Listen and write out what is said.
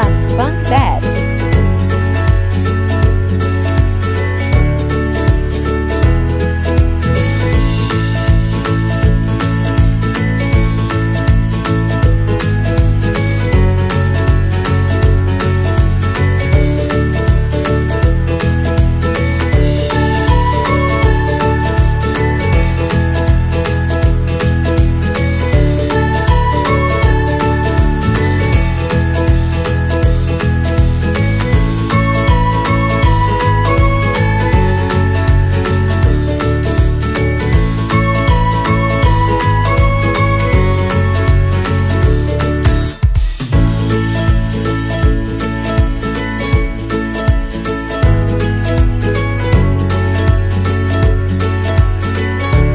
Plus Bed.